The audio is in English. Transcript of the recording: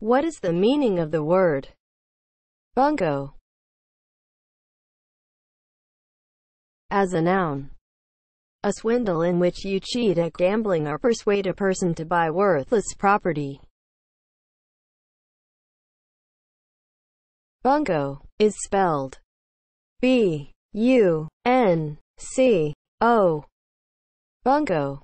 What is the meaning of the word bunco? as a noun? A swindle in which you cheat at gambling or persuade a person to buy worthless property. Bunco is spelled B U N C O. Bunco.